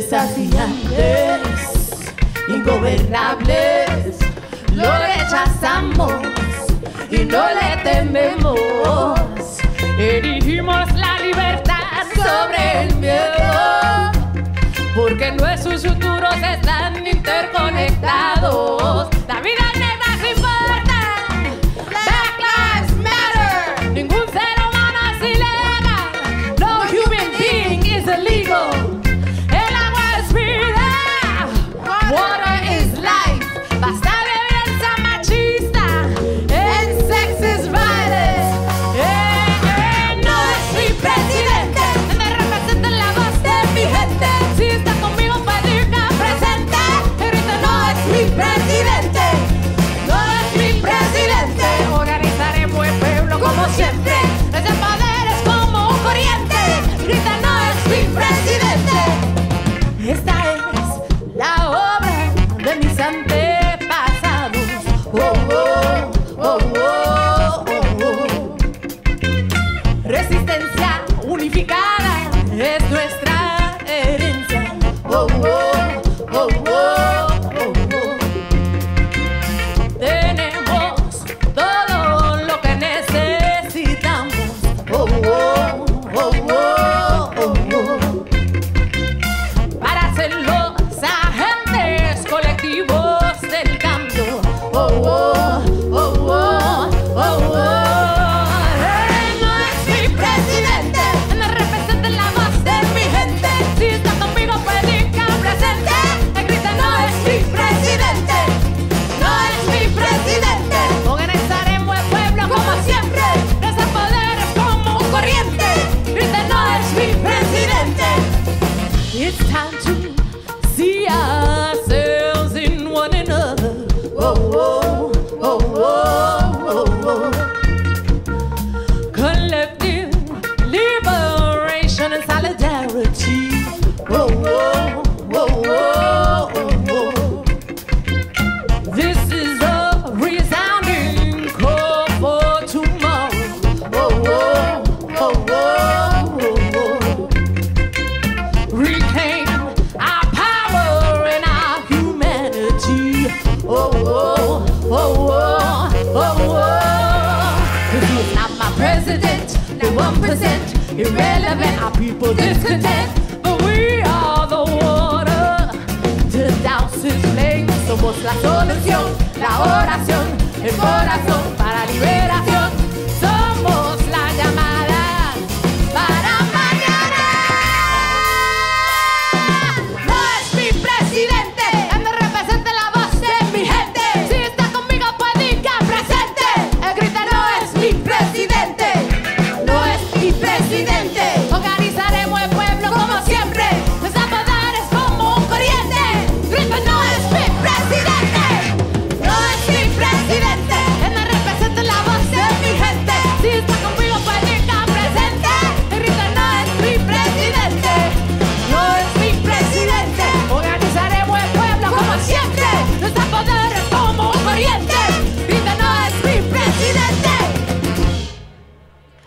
Fuerzas gigantes, ingobernables, lo rechazamos y no le tememos. Erigimos la libertad sobre el miedo, porque nuestros futuros están interconectados. La vida significa it's time to see ya. Irrelevant, our people discontent, but we are the water. to douse his flame, somos la solución, la oración.